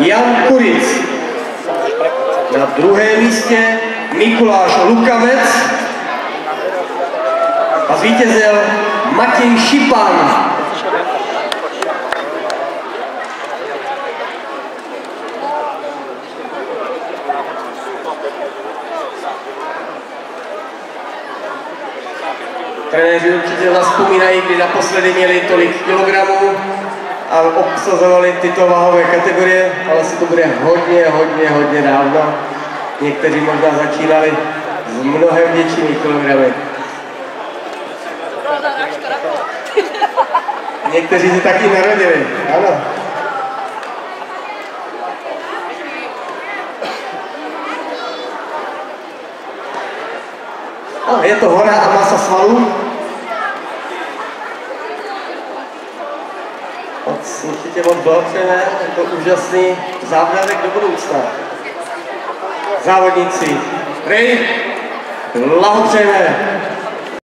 Jan Kuric. Na druhém místě Mikuláš Lukavec. A zvítězil Matěj Šipan. Trenéři určitě zaspomínají, kdy naposledy měli tolik kilogramů a obsazovali tyto váhové kategorie, ale si to bude hodně, hodně, hodně dávno. Někteří možná začínali s mnohem většími kilogramy. Někteří se taky narodili, ano. No, je to hora a masa svalů. Moc, určitě moc blahopřejeme, je to úžasný závratek do budoucna. Závodníci, Rej, blahopřejeme.